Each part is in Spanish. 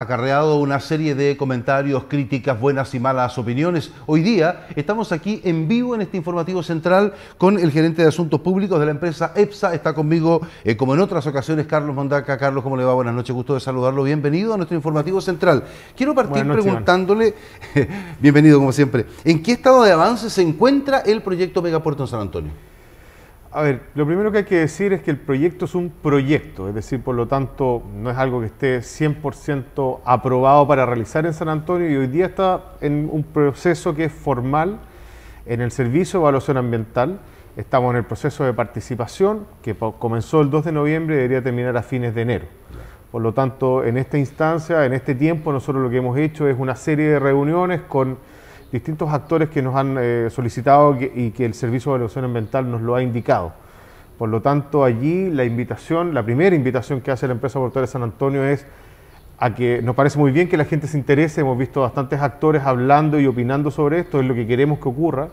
acarreado una serie de comentarios, críticas, buenas y malas opiniones. Hoy día estamos aquí en vivo en este informativo central con el gerente de Asuntos Públicos de la empresa EPSA. Está conmigo, eh, como en otras ocasiones, Carlos Mondaca. Carlos, ¿cómo le va? Buenas noches, gusto de saludarlo. Bienvenido a nuestro informativo central. Quiero partir preguntándole, bienvenido como siempre, ¿en qué estado de avance se encuentra el proyecto Megapuerto en San Antonio? A ver, lo primero que hay que decir es que el proyecto es un proyecto, es decir, por lo tanto, no es algo que esté 100% aprobado para realizar en San Antonio y hoy día está en un proceso que es formal en el Servicio de Evaluación Ambiental. Estamos en el proceso de participación que comenzó el 2 de noviembre y debería terminar a fines de enero. Por lo tanto, en esta instancia, en este tiempo, nosotros lo que hemos hecho es una serie de reuniones con distintos actores que nos han eh, solicitado y que el Servicio de Evaluación Ambiental nos lo ha indicado. Por lo tanto, allí la invitación, la primera invitación que hace la empresa portuaria San Antonio es a que nos parece muy bien que la gente se interese, hemos visto bastantes actores hablando y opinando sobre esto, es lo que queremos que ocurra.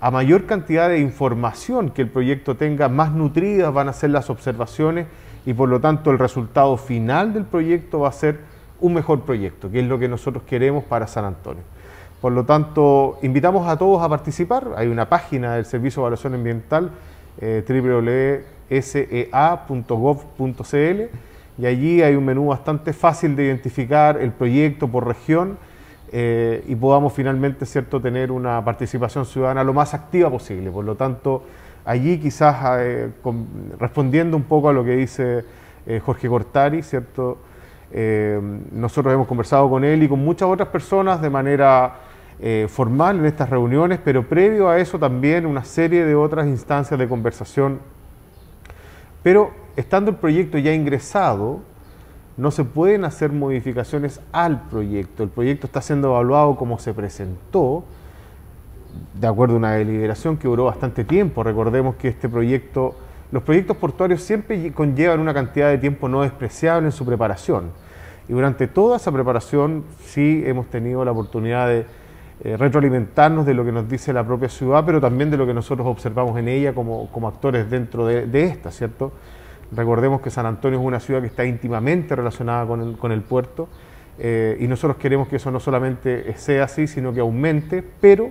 A mayor cantidad de información que el proyecto tenga, más nutridas van a ser las observaciones y por lo tanto el resultado final del proyecto va a ser un mejor proyecto, que es lo que nosotros queremos para San Antonio. Por lo tanto, invitamos a todos a participar. Hay una página del Servicio de Evaluación Ambiental, eh, www.sea.gov.cl, y allí hay un menú bastante fácil de identificar el proyecto por región eh, y podamos finalmente cierto, tener una participación ciudadana lo más activa posible. Por lo tanto, allí quizás eh, respondiendo un poco a lo que dice Jorge Cortari, ¿cierto? nosotros hemos conversado con él y con muchas otras personas de manera eh, formal en estas reuniones, pero previo a eso también una serie de otras instancias de conversación. Pero estando el proyecto ya ingresado, no se pueden hacer modificaciones al proyecto. El proyecto está siendo evaluado como se presentó, de acuerdo a una deliberación que duró bastante tiempo. Recordemos que este proyecto, los proyectos portuarios siempre conllevan una cantidad de tiempo no despreciable en su preparación. Y durante toda esa preparación sí hemos tenido la oportunidad de eh, retroalimentarnos de lo que nos dice la propia ciudad, pero también de lo que nosotros observamos en ella como, actores dentro de, esta, ¿cierto? Recordemos que San Antonio es una ciudad que está íntimamente relacionada con el, puerto eh, y nosotros queremos que eso no solamente sea así, sino que aumente, pero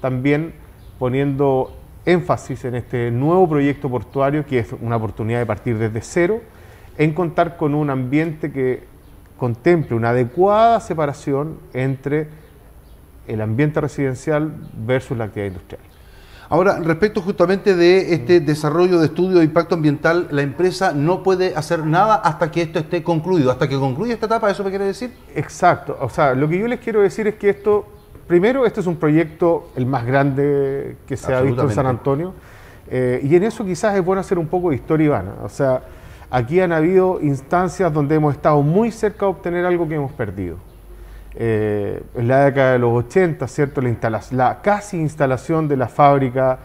también poniendo énfasis en este nuevo proyecto portuario, que es una oportunidad de partir desde cero, en contar con un ambiente que contemple una adecuada separación entre el ambiente residencial versus la actividad industrial. Ahora, respecto justamente de este desarrollo de estudio de impacto ambiental, la empresa no puede hacer nada hasta que esto esté concluido, hasta que concluya esta etapa, ¿eso me quiere decir? Exacto, o sea, lo que yo les quiero decir es que esto, primero, este es un proyecto el más grande que se ha visto en San Antonio, eh, y en eso quizás es bueno hacer un poco de historia, Ivana, o sea, aquí han habido instancias donde hemos estado muy cerca de obtener algo que hemos perdido eh, en la década de los 80, ¿cierto? La, la casi instalación de la fábrica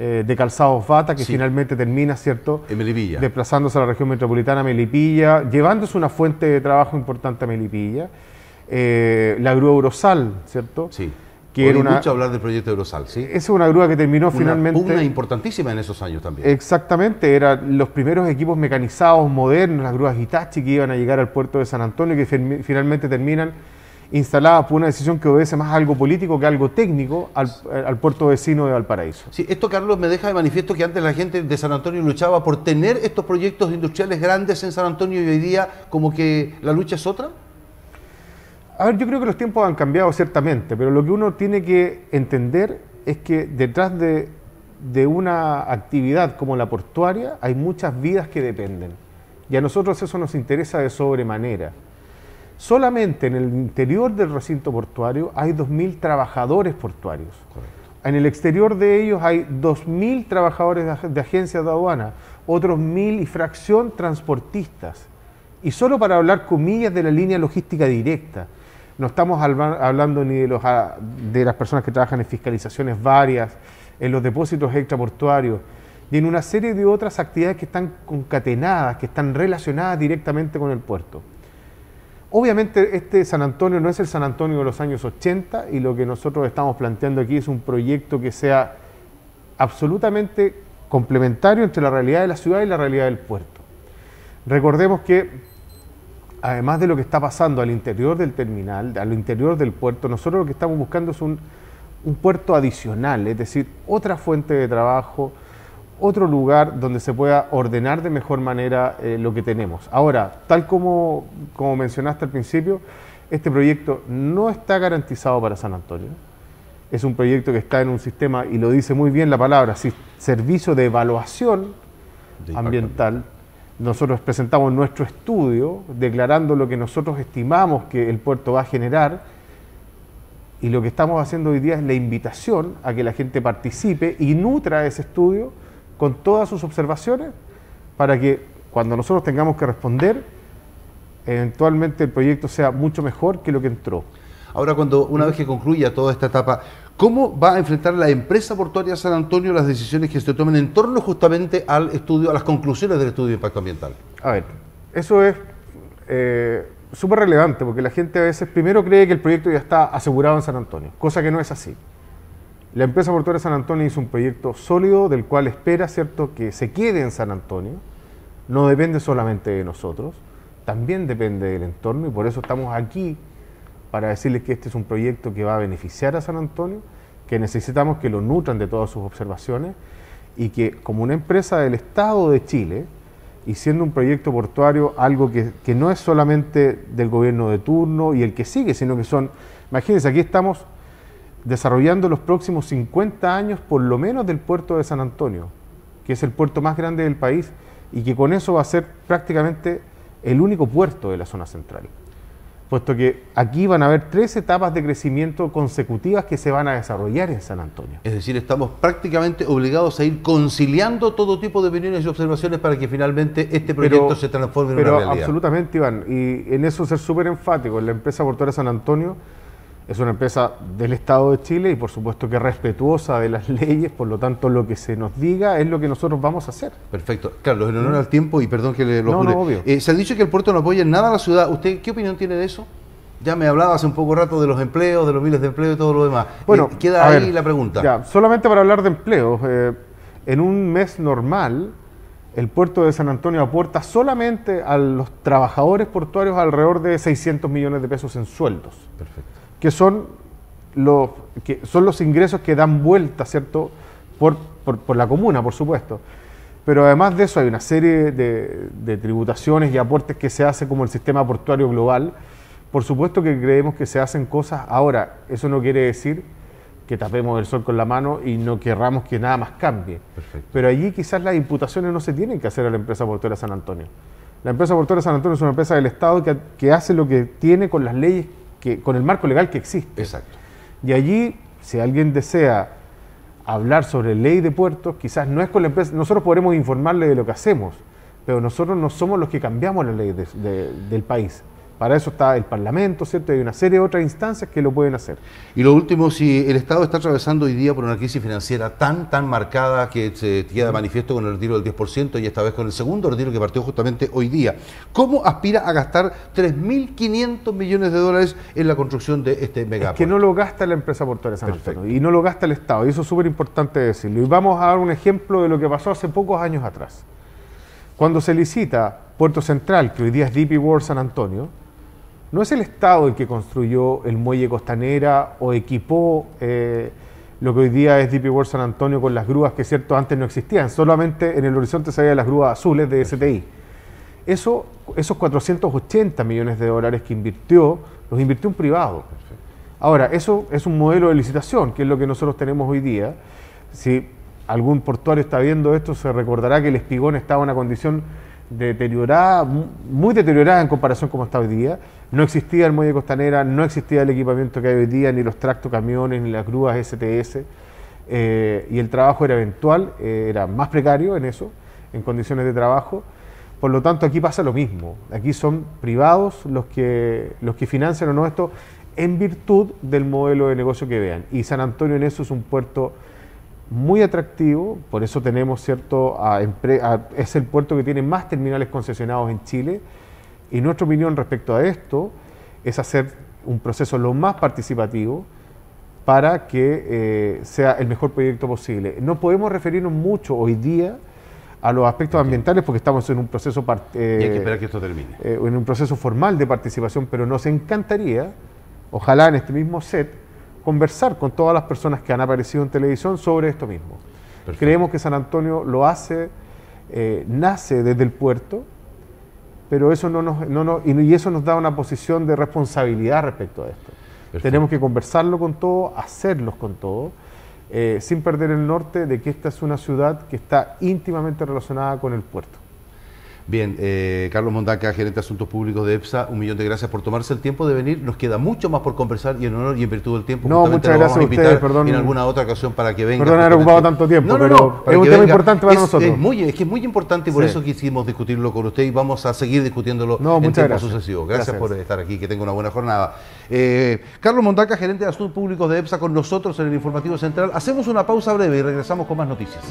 eh, de calzados Bata, que finalmente termina, ¿cierto? En Melipilla. Desplazándose a la región metropolitana Melipilla, llevándose una fuente de trabajo importante a Melipilla. Eh, la grúa Eurosal, ¿cierto? Sí. Que era una, mucho hablar del proyecto Eurosal, ¿sí? Esa es una grúa que terminó finalmente. Una importantísima en esos años también. Exactamente, eran los primeros equipos mecanizados modernos, las grúas Hitachi que iban a llegar al puerto de San Antonio que finalmente terminan instalada por una decisión que obedece más a algo político que a algo técnico al, puerto vecino de Valparaíso. Sí, esto, Carlos, me deja de manifiesto que antes la gente de San Antonio luchaba por tener estos proyectos industriales grandes en San Antonio y hoy día como que la lucha es otra. A ver, yo creo que los tiempos han cambiado ciertamente, pero lo que uno tiene que entender es que detrás de, de una actividad como la portuaria hay muchas vidas que dependen. Y a nosotros eso nos interesa de sobremanera. Solamente en el interior del recinto portuario hay 2.000 trabajadores portuarios. En el exterior de ellos hay 2.000 trabajadores de, agencias de aduana, otros 1.000 y fracción transportistas. Y solo para hablar comillas de la línea logística directa. No estamos hablando ni de, los, ah, de las personas que trabajan en fiscalizaciones varias, en los depósitos extraportuarios y en una serie de otras actividades que están concatenadas, que están relacionadas directamente con el puerto. Obviamente este San Antonio no es el San Antonio de los años 80 y lo que nosotros estamos planteando aquí es un proyecto que sea absolutamente complementario entre la realidad de la ciudad y la realidad del puerto. Recordemos que además de lo que está pasando al interior del terminal, al interior del puerto, nosotros lo que estamos buscando es un, puerto adicional, es decir, otra fuente de trabajo, otro lugar donde se pueda ordenar de mejor manera eh, lo que tenemos. Ahora, tal como, como mencionaste al principio, este proyecto no está garantizado para San Antonio. Es un proyecto que está en un sistema, y lo dice muy bien la palabra, servicio de evaluación ambiental nosotros presentamos nuestro estudio declarando lo que nosotros estimamos que el puerto va a generar y lo que estamos haciendo hoy día es la invitación a que la gente participe y nutra ese estudio con todas sus observaciones para que cuando nosotros tengamos que responder, eventualmente el proyecto sea mucho mejor que lo que entró. Ahora, cuando una vez que concluya toda esta etapa, ¿cómo va a enfrentar la empresa portuaria San Antonio las decisiones que se tomen en torno justamente al estudio, a las conclusiones del estudio de impacto ambiental? A ver, eso es eh, súper relevante porque la gente a veces primero cree que el proyecto ya está asegurado en San Antonio, cosa que no es así. La empresa portuaria San Antonio hizo un proyecto sólido del cual espera, ¿cierto?, que se quede en San Antonio. No depende solamente de nosotros, también depende del entorno y por eso estamos aquí para decirles que este es un proyecto que va a beneficiar a San Antonio, que necesitamos que lo nutran de todas sus observaciones y que como una empresa del Estado de Chile, y siendo un proyecto portuario algo que, que no es solamente del gobierno de turno y el que sigue, sino que son, imagínense, aquí estamos desarrollando los próximos 50 años por lo menos del puerto de San Antonio, que es el puerto más grande del país y que con eso va a ser prácticamente el único puerto de la zona central puesto que aquí van a haber tres etapas de crecimiento consecutivas que se van a desarrollar en San Antonio. Es decir, estamos prácticamente obligados a ir conciliando todo tipo de opiniones y observaciones para que finalmente este proyecto se transforme en una realidad. Pero absolutamente, Iván, y en eso ser súper enfático, la empresa portuaria San Antonio es una empresa del Estado de Chile y por supuesto que respetuosa de las leyes, por lo tanto lo que se nos diga es lo que nosotros vamos a hacer. Perfecto. Carlos, en honor al tiempo y perdón que le lo no, eh, se ha dicho que el puerto no apoya en nada a la ciudad. ¿Usted qué opinión tiene de eso? Ya me hablaba hace un poco rato de los empleos, de los miles de empleos y todo lo demás. Bueno, eh, queda ahí la pregunta. Ya, solamente para hablar de empleos, eh, en un mes normal, el puerto de San Antonio aporta solamente a los trabajadores portuarios alrededor de 600 millones de pesos en sueldos. Perfecto que son los, que son los ingresos que dan vuelta, ¿cierto?, por, por, la comuna, por supuesto. Pero además de eso hay una serie de, de, tributaciones y aportes que se hace como el sistema portuario global. Por supuesto que creemos que se hacen cosas ahora. Eso no quiere decir que tapemos el sol con la mano y no querramos que nada más cambie. Pero allí quizás las imputaciones no se tienen que hacer a la empresa portuaria San Antonio. La empresa portuaria San Antonio es una empresa del Estado que, que hace lo que tiene con las leyes que, con el marco legal que existe. Exacto. Y allí, si alguien desea hablar sobre ley de puertos, quizás no es con la empresa, nosotros podremos informarle de lo que hacemos, pero nosotros no somos los que cambiamos la ley del país. Para eso está el Parlamento, ¿cierto? Hay una serie de otras instancias que lo pueden hacer. Y lo último, si el Estado está atravesando hoy día por una crisis financiera tan, tan marcada que se queda manifiesto con el retiro del 10% y esta vez con el segundo retiro que partió justamente hoy día, ¿cómo aspira a gastar 3.500 millones de dólares en la construcción de este megapuerto? Es que no lo gasta la empresa portuaria San Antonio y no lo gasta el Estado, y eso es súper importante decirlo. Y vamos a dar un ejemplo de lo que pasó hace pocos años atrás. Cuando se licita Puerto Central, que hoy día es DP World San Antonio, no es el Estado el que construyó el muelle Costanera o equipó eh, lo que hoy día es DP World San Antonio con las grúas que cierto antes no existían, solamente en el horizonte se las grúas azules de STI. Eso, esos 480 millones de dólares que invirtió, los invirtió un privado. Ahora, eso es un modelo de licitación, que es lo que nosotros tenemos hoy día. Si algún portuario está viendo esto, se recordará que el espigón estaba en una condición deteriorada, muy deteriorada en comparación con como está hoy día. No existía el muelle costanera, no existía el equipamiento que hay hoy día, ni los tractocamiones, ni las grúas STS, eh, y el trabajo era eventual, eh, era más precario en eso, en condiciones de trabajo. Por lo tanto, aquí pasa lo mismo. Aquí son privados los que, los que financian o no esto en virtud del modelo de negocio que vean. Y San Antonio en eso es un puerto muy atractivo, por eso tenemos cierto, es el puerto que tiene más terminales concesionados en Chile y nuestra opinión respecto a esto es hacer un proceso lo más participativo para que eh, sea el mejor proyecto posible. No podemos referirnos mucho hoy día a los aspectos ambientales porque estamos en un proceso eh, y hay que esperar que esto termine. Eh, en un proceso formal de participación, pero nos encantaría, ojalá en este mismo set, conversar con todas las personas que han aparecido en televisión sobre esto mismo. Creemos que San Antonio lo hace, eh, nace desde el puerto, pero eso no nos, no, y eso nos da una posición de responsabilidad respecto a esto. Tenemos que conversarlo con todo, hacerlos con todo, eh, sin perder el norte de que esta es una ciudad que está íntimamente relacionada con el puerto. Bien, eh, Carlos Mondaca, gerente de Asuntos Públicos de EPSA, un millón de gracias por tomarse el tiempo de venir. Nos queda mucho más por conversar y en honor y en virtud del tiempo. No, muchas gracias a, ustedes, perdón. En alguna otra ocasión para que venga. Perdón haber ocupado tanto tiempo, no, no, no, pero es un tema importante para nosotros. Es, muy, es que es muy importante y por eso quisimos discutirlo con usted y vamos a seguir discutiéndolo en tiempo sucesivo. Gracias, por estar aquí, que tenga una buena jornada. Eh, Carlos Mondaca, gerente de Asuntos Públicos de EPSA, con nosotros en el Informativo Central. Hacemos una pausa breve y regresamos con más noticias.